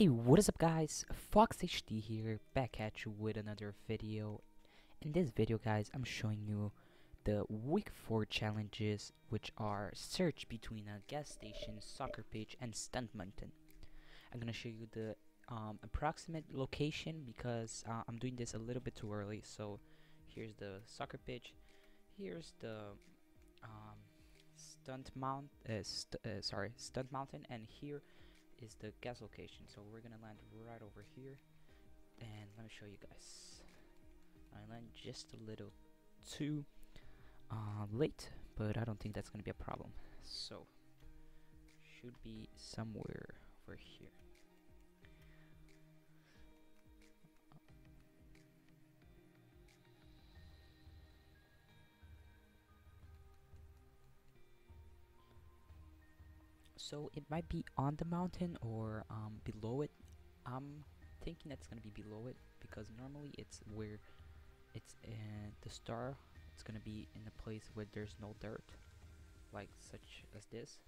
Hey, what is up guys? Foxy HD here, back at you with another video. In this video guys, I'm showing you the week 4 challenges which are search between a gas station, soccer pitch and stunt mountain. I'm gonna show you the um, approximate location because uh, I'm doing this a little bit too early so here's the soccer pitch, here's the um, stunt mount, uh, st uh, sorry, stunt mountain and here is the gas location. So we're gonna land right over here. And let me show you guys. I land just a little too uh, late, but I don't think that's gonna be a problem. So should be somewhere over here. So it might be on the mountain or um, below it. I'm thinking that's gonna be below it because normally it's where it's in the star it's gonna be in a place where there's no dirt like such as this.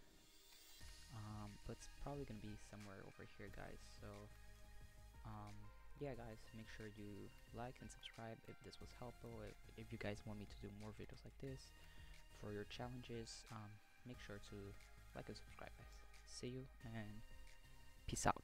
Um, but it's probably gonna be somewhere over here guys. So um, yeah guys make sure you like and subscribe if this was helpful. If, if you guys want me to do more videos like this for your challenges um, make sure to like and subscribe guys. See you and peace out